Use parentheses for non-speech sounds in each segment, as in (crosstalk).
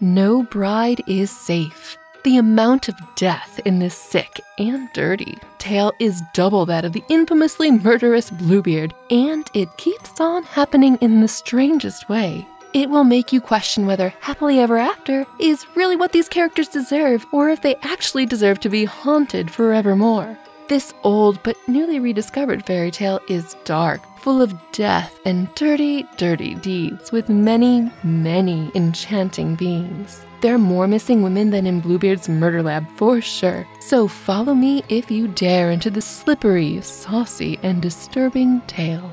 No bride is safe. The amount of death in this sick and dirty tale is double that of the infamously murderous Bluebeard, and it keeps on happening in the strangest way. It will make you question whether happily ever after is really what these characters deserve, or if they actually deserve to be haunted forevermore. This old but newly rediscovered fairy tale is dark, full of death and dirty, dirty deeds with many, many enchanting beings. There are more missing women than in Bluebeard's murder lab for sure. So follow me if you dare into the slippery, saucy, and disturbing tale.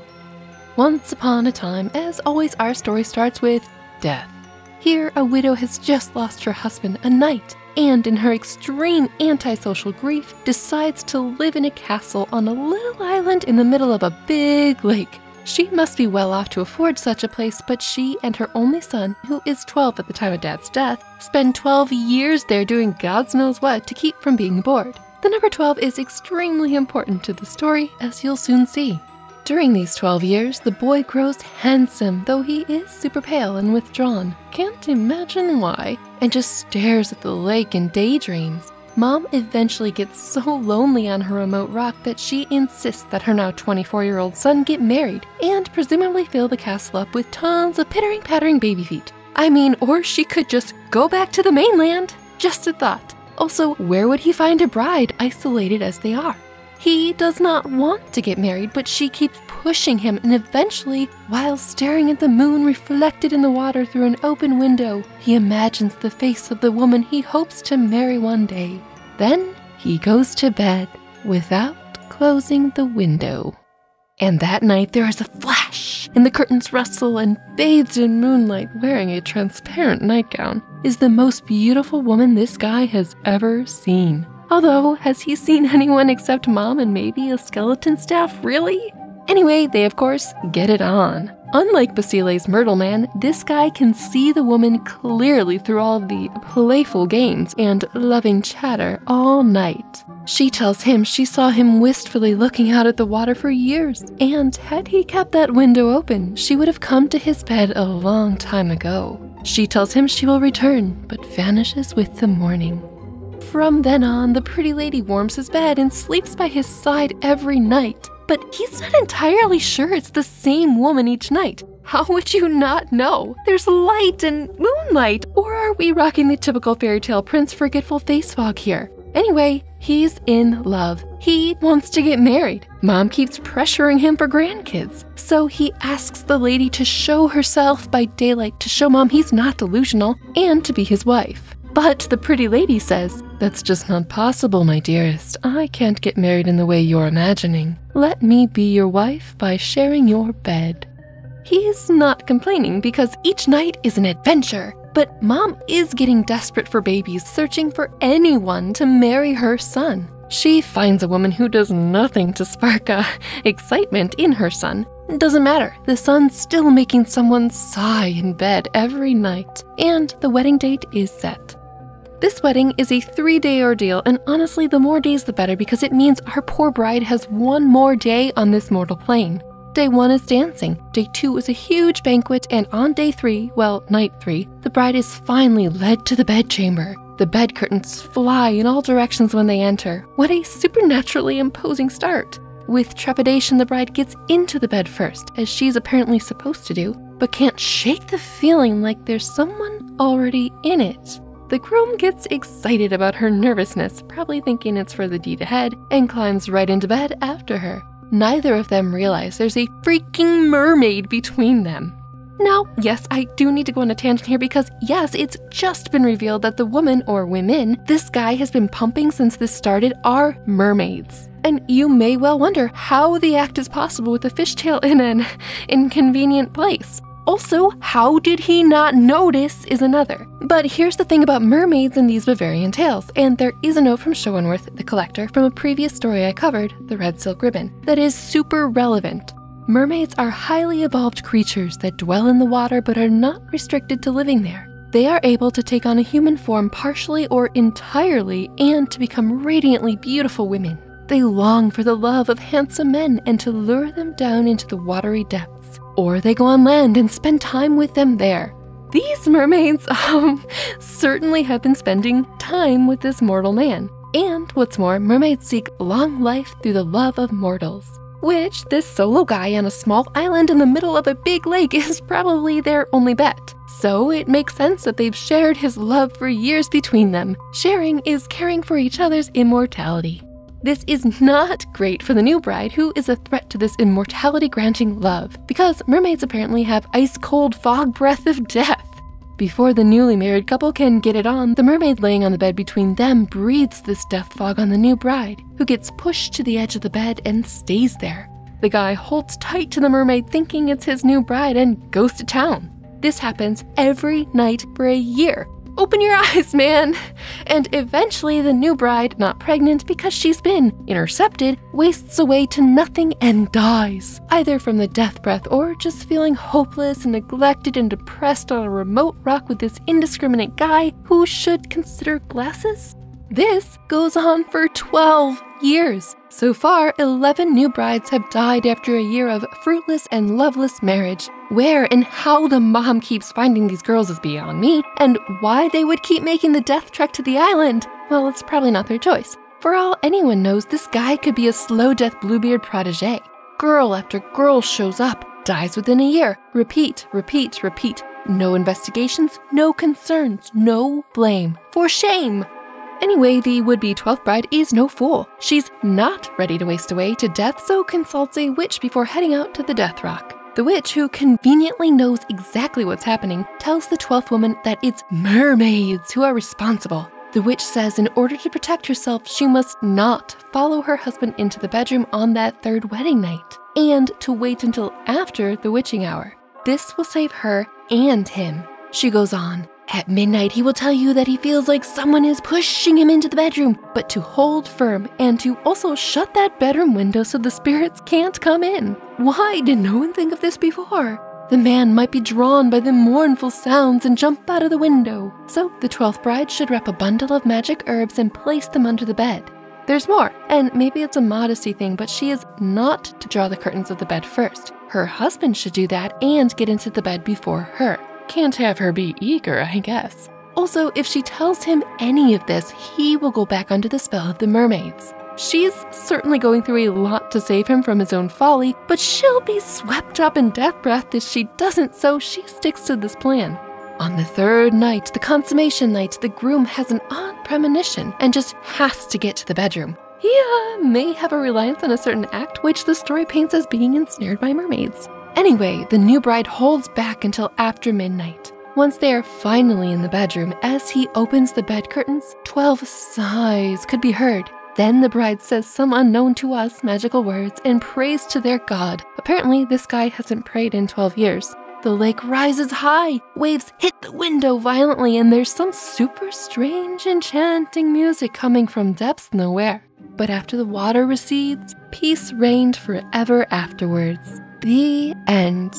Once upon a time, as always, our story starts with death. Here, a widow has just lost her husband, a knight, and in her extreme antisocial grief, decides to live in a castle on a little island in the middle of a big lake. She must be well off to afford such a place, but she and her only son, who is 12 at the time of Dad's death, spend 12 years there doing God's knows what to keep from being bored. The number 12 is extremely important to the story, as you'll soon see. During these 12 years, the boy grows handsome, though he is super pale and withdrawn. Can't imagine why, and just stares at the lake and daydreams. Mom eventually gets so lonely on her remote rock that she insists that her now 24 year old son get married and presumably fill the castle up with tons of pittering pattering baby feet. I mean, or she could just go back to the mainland. Just a thought. Also, where would he find a bride isolated as they are? He does not want to get married, but she keeps pushing him, and eventually, while staring at the moon reflected in the water through an open window, he imagines the face of the woman he hopes to marry one day. Then he goes to bed without closing the window. And that night there is a flash, and the curtains rustle, and bathed in moonlight, wearing a transparent nightgown, is the most beautiful woman this guy has ever seen. Although, has he seen (laughs) anyone except mom and maybe a skeleton staff, really? Anyway, they of course get it on. Unlike Basile's Myrtle Man, this guy can see the woman clearly through all of the playful games and loving chatter all night. She tells him she saw him wistfully looking out at the water for years, and had he kept that window open, she would have come to his bed a long time ago. She tells him she will return, but vanishes with the morning. From then on, the pretty lady warms his bed and sleeps by his side every night. But he's not entirely sure it's the same woman each night. How would you not know? There's light and moonlight. Or are we rocking the typical fairy tale prince forgetful face fog here? Anyway, he's in love. He wants to get married. Mom keeps pressuring him for grandkids. So he asks the lady to show herself by daylight to show mom he's not delusional and to be his wife. But the pretty lady says, That's just not possible, my dearest. I can't get married in the way you're imagining. Let me be your wife by sharing your bed. He's not complaining because each night is an adventure. But mom is getting desperate for babies, searching for anyone to marry her son. She finds a woman who does nothing to spark uh, (laughs) excitement in her son. Doesn't matter, the son's still making someone sigh in bed every night, and the wedding date is set. This wedding is a three day ordeal, and honestly, the more days the better because it means our poor bride has one more day on this mortal plane. Day one is dancing, day two is a huge banquet, and on day three, well, night three, the bride is finally led to the bedchamber. The bed curtains fly in all directions when they enter. What a supernaturally imposing start! With trepidation, the bride gets into the bed first, as she's apparently supposed to do, but can't shake the feeling like there's someone already in it. The groom gets excited about her nervousness, probably thinking it's for the deed ahead, and climbs right into bed after her. Neither of them realize there's a freaking mermaid between them. Now, yes, I do need to go on a tangent here because, yes, it's just been revealed that the woman or women this guy has been pumping since this started are mermaids. And you may well wonder how the act is possible with a fishtail in an (laughs) inconvenient place. Also, how did he not notice is another. But here's the thing about mermaids in these Bavarian tales, and there is a note from Schoenwerth, the collector, from a previous story I covered, The Red Silk Ribbon, that is super relevant. Mermaids are highly evolved creatures that dwell in the water but are not restricted to living there. They are able to take on a human form partially or entirely and to become radiantly beautiful women. They long for the love of handsome men and to lure them down into the watery depths or they go on land and spend time with them there. These (laughs) mermaids, um, certainly have been spending time with this mortal man. And what's more, mermaids seek long life through the love of mortals. Which this solo guy on a small island in the middle of a big lake (laughs) is probably their only bet. So it makes sense that they've shared his love for years between them. Sharing is caring for each other's immortality. This is not great for the new bride, who is a threat to this immortality granting love, because mermaids apparently have ice cold fog breath of death. Before the newly married couple can get it on, the mermaid laying on the bed between them breathes this death fog on the new bride, who gets pushed to the edge of the bed and stays there. The guy holds tight to the mermaid, thinking it's his new bride, and goes to town. This happens every night for a year, Open your (laughs) eyes, man! And eventually, the new bride, not pregnant because she's been intercepted, wastes away to nothing and dies, either from the death breath or just feeling hopeless and neglected and depressed on a remote rock with this indiscriminate guy who should consider glasses. This goes on for 12 years. So far, 11 new brides have died after a year of fruitless and loveless marriage. Where and how the mom keeps finding these girls is beyond me, and why they would keep making the death trek to the island, well, it's probably not their choice. For all anyone knows, this guy could be a slow death Bluebeard protege. Girl after girl shows up, dies within a year. Repeat, repeat, repeat. No investigations, no concerns, no blame. For shame! Anyway, the would be 12th bride is no fool. She's not ready to waste away to death, so consults a witch before heading out to the Death Rock. The witch, who conveniently knows exactly what's happening, tells the 12th woman that it's mermaids who are responsible. The witch says in order to protect herself, she must not follow her husband into the bedroom on that third wedding night, and to wait until after the witching hour. This will save her and him. She goes on, at midnight, he will tell you that he feels like someone is pushing him into the bedroom, but to hold firm and to also shut that bedroom window so the spirits can't come in. Why did no one think of this before? The man might be drawn by the mournful sounds and jump out of the window. So the 12th bride should wrap a bundle of magic herbs and place them under the bed. There's more, and maybe it's a modesty thing, but she is not to draw the curtains of the bed first. Her husband should do that and get into the bed before her. Can't have her be eager, I guess. Also, if she tells him any of this, he will go back under the spell of the mermaids. She's certainly going through a lot to save him from his own folly, but she'll be swept up in death breath if she doesn't, so she sticks to this plan. On the third night, the consummation night, the groom has an odd premonition and just has to get to the bedroom. He uh, may have a reliance on a certain act, which the story paints as being ensnared by mermaids. Anyway, the new bride holds back until after midnight. Once they are finally in the bedroom, as he opens the bed curtains, 12 sighs could be heard. Then the bride says some unknown to us magical words and prays to their god. Apparently, this guy hasn't prayed in 12 years. The lake rises high, waves hit the window violently, and there's some super strange, enchanting music coming from depths nowhere. But after the water recedes, peace reigned forever afterwards. The end.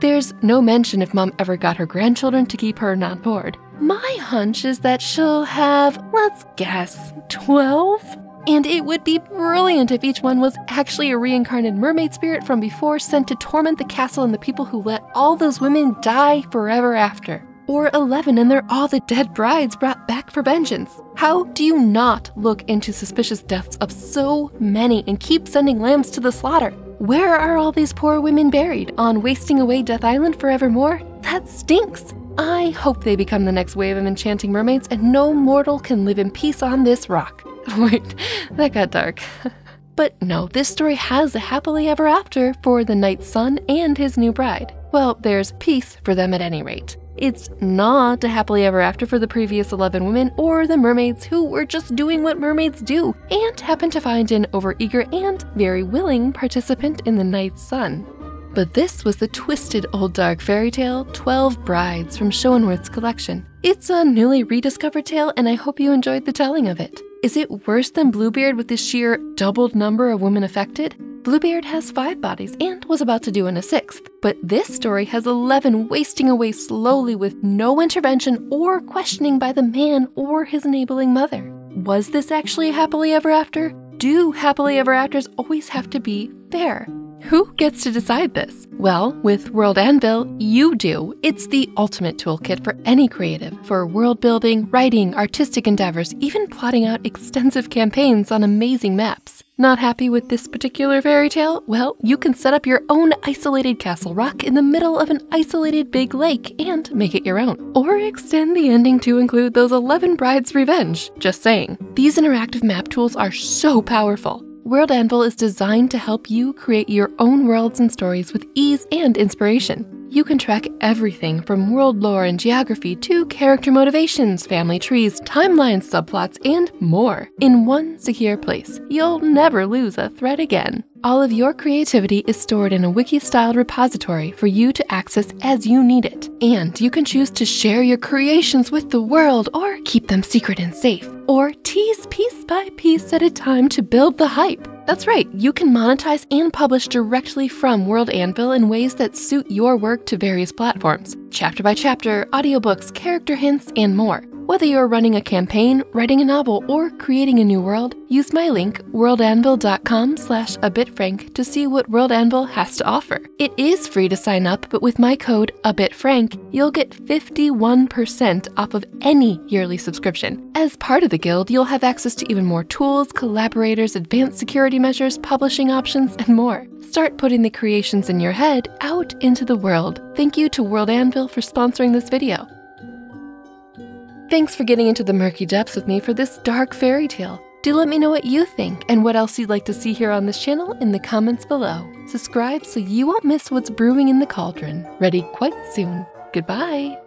There's no mention if mom ever got her grandchildren to keep her not bored. My hunch is that she'll have, let's guess, 12? And it would be brilliant if each one was actually a reincarnated mermaid spirit from before sent to torment the castle and the people who let all those women die forever after. Or 11 and they're all the dead brides brought back for vengeance. How do you not look into suspicious deaths of so many and keep sending lambs to the slaughter? Where are all these poor women buried? On Wasting Away Death Island forevermore? That stinks! I hope they become the next wave of enchanting mermaids and no mortal can live in peace on this rock. (laughs) Wait, that got dark. (laughs) but no, this story has a happily ever after for the knight's son and his new bride. Well, there's peace for them at any rate. It's not a happily ever after for the previous 11 women or the mermaids who were just doing what mermaids do and happened to find an overeager and very willing participant in the Knight's Son. But this was the twisted old dark fairy tale 12 Brides from Schoenwerth's collection. It's a newly rediscovered tale, and I hope you enjoyed the telling of it. Is it worse than Bluebeard with the sheer doubled number of women affected? Bluebeard has five bodies and was about to do in a sixth, but this story has 11 wasting away slowly with no intervention or questioning by the man or his enabling mother. Was this actually a happily ever after? Do happily ever afters always have to be fair? Who gets to decide this? Well, with World Anvil, you do. It's the ultimate toolkit for any creative for world building, writing, artistic endeavors, even plotting out extensive campaigns on amazing maps. Not happy with this particular fairy tale? Well, you can set up your own isolated castle rock in the middle of an isolated big lake and make it your own. Or extend the ending to include those 11 brides' revenge. Just saying. These interactive map tools are so powerful. World Anvil is designed to help you create your own worlds and stories with ease and inspiration. You can track everything from world lore and geography to character motivations, family trees, timelines, subplots, and more in one secure place. You'll never lose a thread again. All of your creativity is stored in a wiki styled repository for you to access as you need it. And you can choose to share your creations with the world or keep them secret and safe, or tease piece by piece at a time to build the hype. That's right, you can monetize and publish directly from World Anvil in ways that suit your work to various platforms chapter by chapter, audiobooks, character hints, and more. Whether you're running a campaign, writing a novel, or creating a new world, use my link, worldanvil.com slash abitfrank to see what World Anvil has to offer. It is free to sign up, but with my code, abitfrank, you'll get 51% off of any yearly subscription. As part of the guild, you'll have access to even more tools, collaborators, advanced security measures, publishing options, and more. Start putting the creations in your head out into the world. Thank you to World Anvil for sponsoring this video. Thanks for getting into the murky depths with me for this dark fairy tale. Do let me know what you think and what else you'd like to see here on this channel in the comments below. Subscribe so you won't miss what's brewing in the cauldron, ready quite soon. Goodbye!